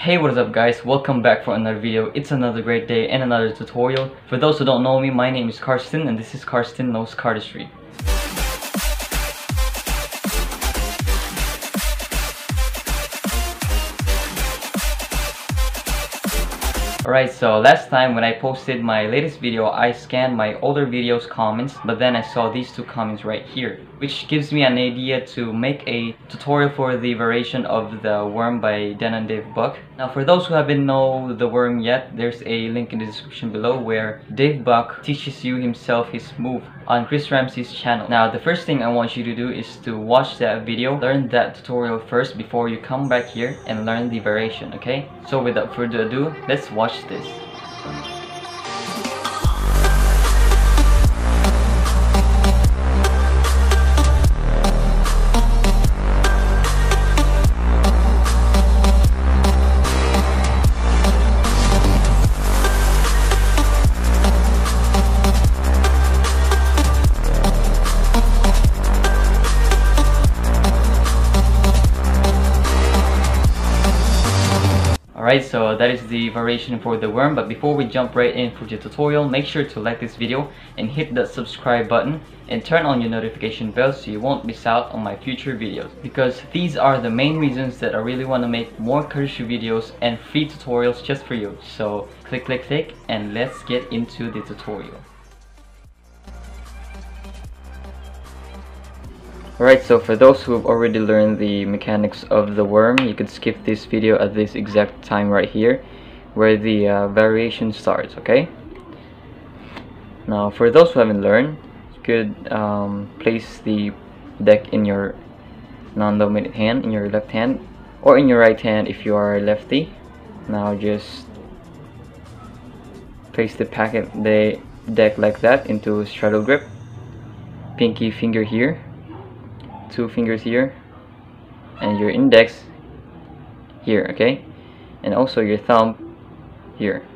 Hey what is up guys, welcome back for another video. It's another great day and another tutorial. For those who don't know me, my name is Carsten and this is Carsten Knows Cardistry. Alright, so last time when I posted my latest video, I scanned my older videos comments, but then I saw these two comments right here, which gives me an idea to make a tutorial for the variation of the Werm by Dan and Dave Buck. Now for those who haven't know the Werm yet, there's a link in the description below where Dave Buck teaches you himself his move on Chris Ramsey's channel. Now the first thing I want you to do is to watch that video, learn that tutorial first before you come back here and learn the variation, okay? So without further ado, let's watch this. Alright, so that is the variation for the Werm, but before we jump right in for the tutorial, make sure to like this video and hit that subscribe button and turn on your notification bell so you won't miss out on my future videos. Because these are the main reasons that I really want to make more cardistry videos and free tutorials just for you. So click click click and let's get into the tutorial. Alright, so for those who have already learned the mechanics of the Werm, you could skip this video at this exact time right here, where the uh, variation starts, okay? Now, for those who haven't learned, you could um, place the deck in your non-dominant hand, in your left hand, or in your right hand if you are lefty. Now just place the packet, the deck like that into straddle grip, pinky finger here, two fingers here and your index here okay? And also your thumb here.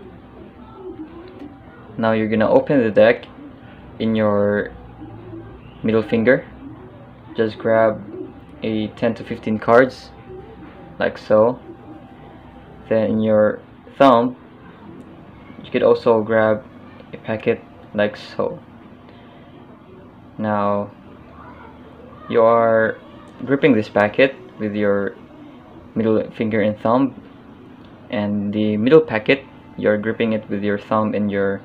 Now you're gonna open the deck in your middle finger. Just grab a 10 to 15 cards like so. Then in your thumb you could also grab a packet like so. Now you are gripping this packet with your middle finger and thumb and the middle packet you're gripping it with your thumb and your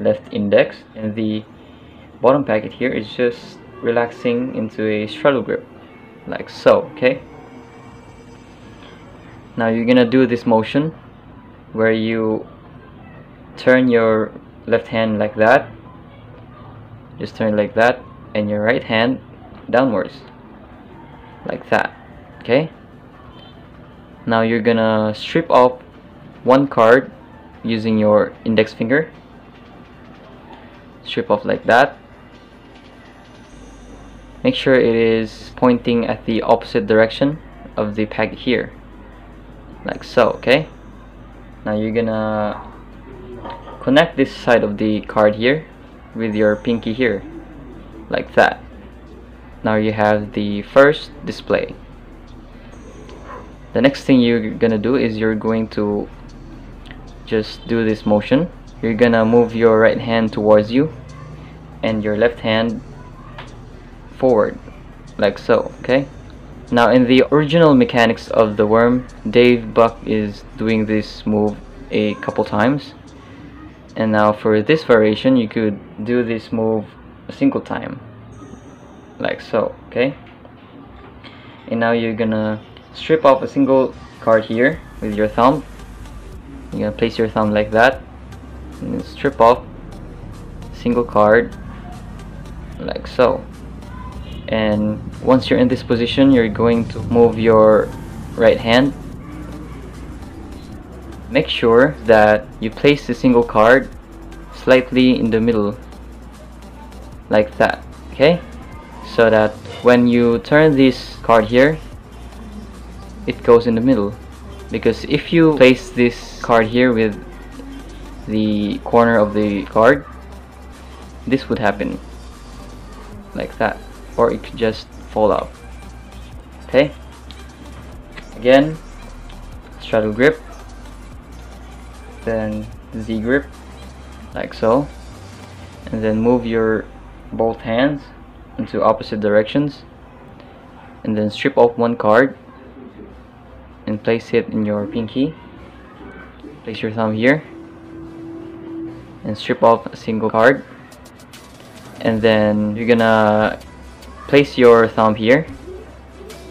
left index and the bottom packet here is just relaxing into a straddle grip like so okay? Now you're gonna do this motion where you turn your left hand like that just turn like that and your right hand downwards like that okay? Now you're gonna strip off one card using your index finger. Strip off like that. Make sure it is pointing at the opposite direction of the peg here like so okay? Now you're gonna connect this side of the card here with your pinky here like that now you have the first display. The next thing you're gonna do is you're going to just do this motion. You're gonna move your right hand towards you and your left hand forward like so okay? Now in the original mechanics of the Werm Dave Buck is doing this move a couple times. And now for this variation you could do this move a single time like so okay? And now you're gonna strip off a single card here with your thumb. You're gonna place your thumb like that. And strip off single card like so. And once you're in this position you're going to move your right hand. Make sure that you place the single card slightly in the middle like that okay so that when you turn this card here it goes in the middle. Because if you place this card here with the corner of the card this would happen like that or it could just fall out. Okay? Again straddle grip then Z grip like so. And then move your both hands into opposite directions and then strip off one card and place it in your pinky. Place your thumb here and strip off a single card. And then you're gonna place your thumb here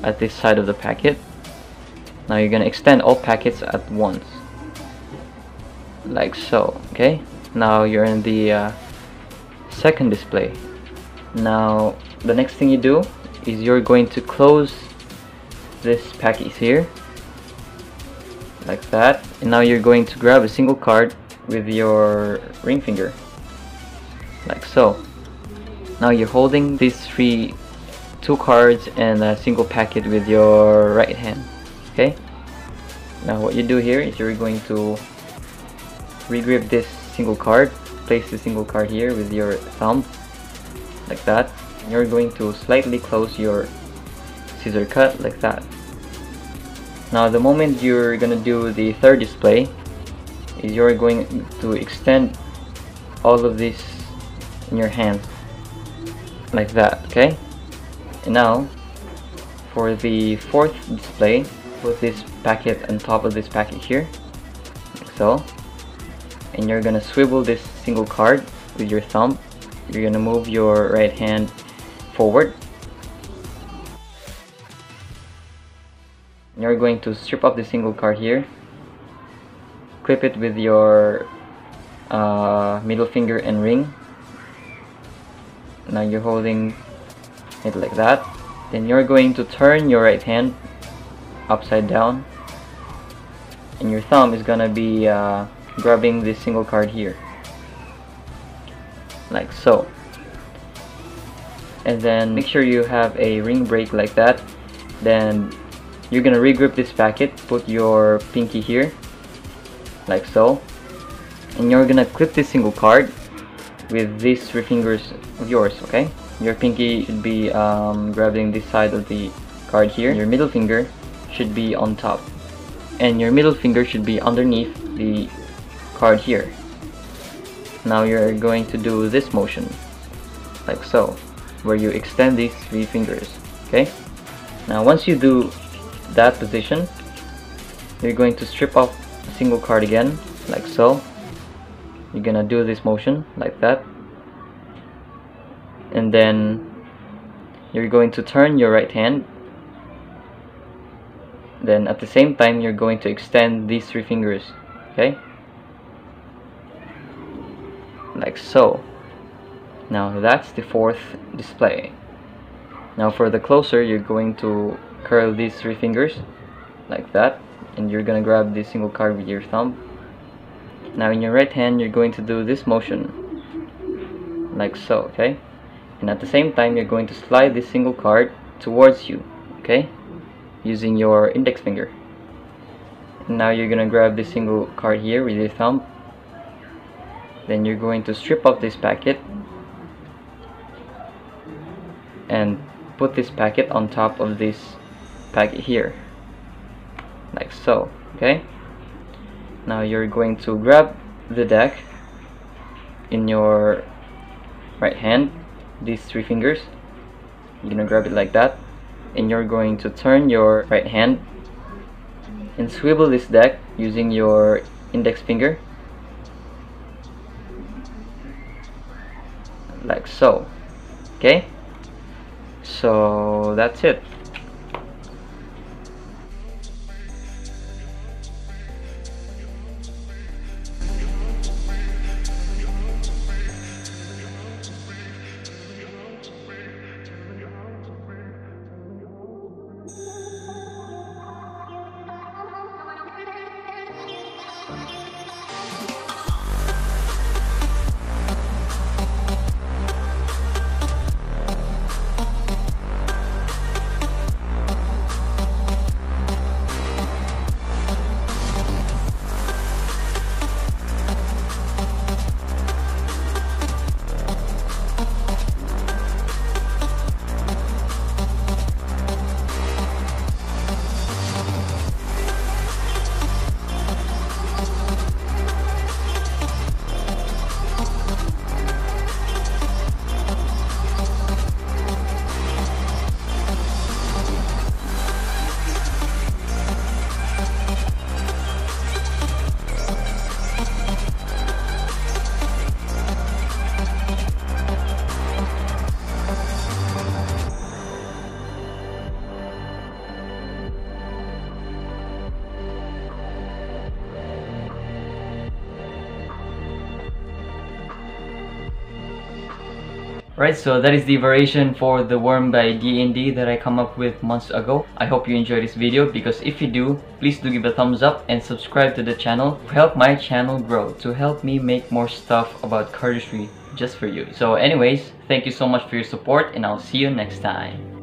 at this side of the packet. Now you're gonna extend all packets at once like so okay? Now you're in the uh, second display now the next thing you do is you're going to close this packet here like that. And now you're going to grab a single card with your ring finger like so. Now you're holding these three two cards and a single packet with your right hand okay? Now what you do here is you're going to regrip this single card place the single card here with your thumb like that you're going to slightly close your scissor cut like that. Now the moment you're gonna do the third display is you're going to extend all of this in your hand like that okay? And now for the fourth display put this packet on top of this packet here like so. And you're gonna swivel this single card with your thumb you're gonna move your right hand forward. You're going to strip off the single card here. Clip it with your uh, middle finger and ring. Now you're holding it like that. Then you're going to turn your right hand upside down. And your thumb is gonna be uh, grabbing this single card here like so. And then make sure you have a ring break like that. Then you're gonna regrip this packet put your pinky here like so. And you're gonna clip this single card with these three fingers of yours okay? Your pinky should be um, grabbing this side of the card here. Your middle finger should be on top. And your middle finger should be underneath the card here now you're going to do this motion like so where you extend these three fingers okay? Now once you do that position you're going to strip off a single card again like so. You're gonna do this motion like that. And then you're going to turn your right hand. Then at the same time you're going to extend these three fingers okay like so. Now that's the fourth display. Now for the closer you're going to curl these three fingers like that and you're gonna grab this single card with your thumb. Now in your right hand you're going to do this motion like so okay? And at the same time you're going to slide this single card towards you okay? Using your index finger. Now you're gonna grab this single card here with your thumb then you're going to strip off this packet and put this packet on top of this packet here like so okay? Now you're going to grab the deck in your right hand these three fingers. You're gonna grab it like that and you're going to turn your right hand and swivel this deck using your index finger like so. Okay? So that's it Right, so that is the variation for the Werm by D&D that I come up with months ago. I hope you enjoyed this video because if you do, please do give a thumbs up and subscribe to the channel to help my channel grow, to help me make more stuff about cardistry just for you. So anyways, thank you so much for your support and I'll see you next time.